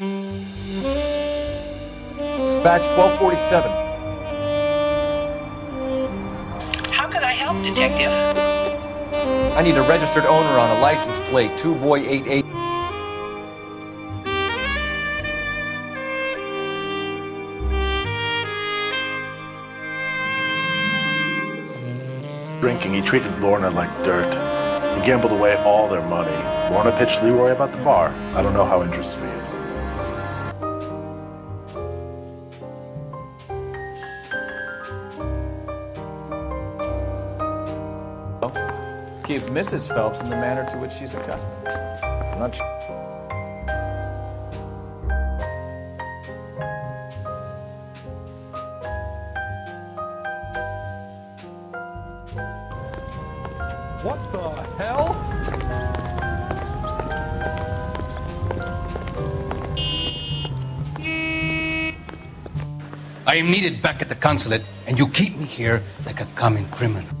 Dispatch 1247. How can I help, Detective? I need a registered owner on a license plate 2 boy 88. Drinking, he treated Lorna like dirt. He gambled away all their money. Lorna pitched Leroy about the bar. I don't know how interested he is. Keeps Mrs. Phelps in the manner to which she's accustomed. I'm not sure. What the hell? I am needed back at the consulate, and you keep me here like a common criminal.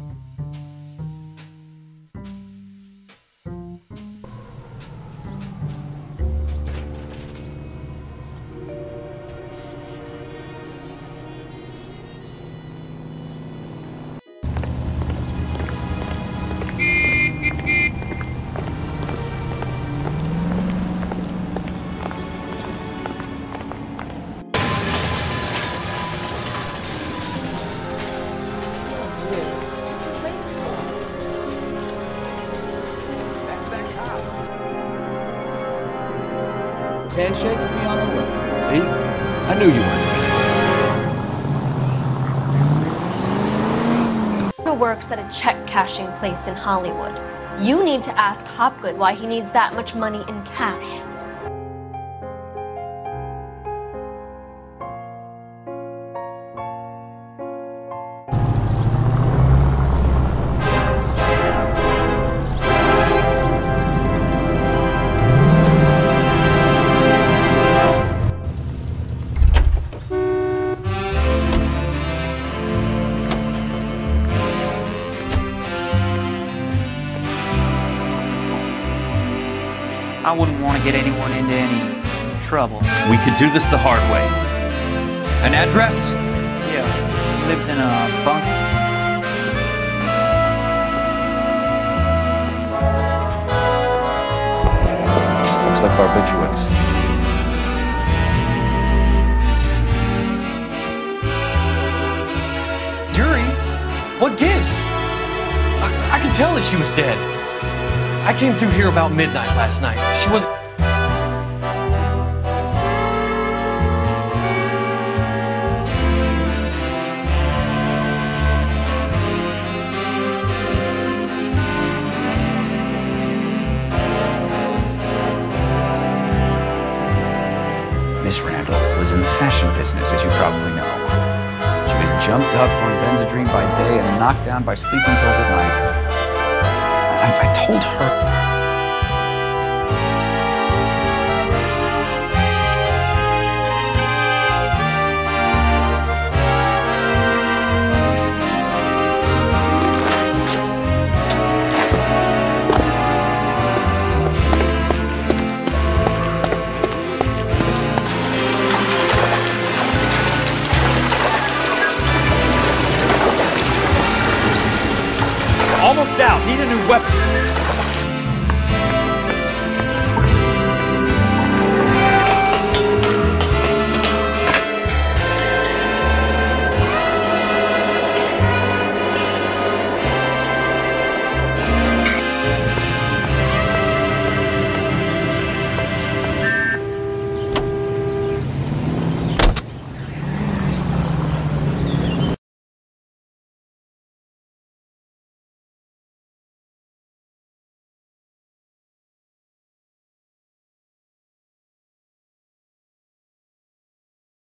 Handshake would be on the way. See? I knew you weren't. who works at a check cashing place in Hollywood. You need to ask Hopgood why he needs that much money in cash. I wouldn't want to get anyone into any trouble. We could do this the hard way. An address? Yeah, lives in a bunk. Looks like barbiturates. Jury? what gives? I, I can tell that she was dead. I came through here about midnight last night. She was. Miss Randall was in the fashion business, as you probably know. She was jumped up on Benzedrine by day and knocked down by sleeping pills at night told her. almost out. Need a new weapon.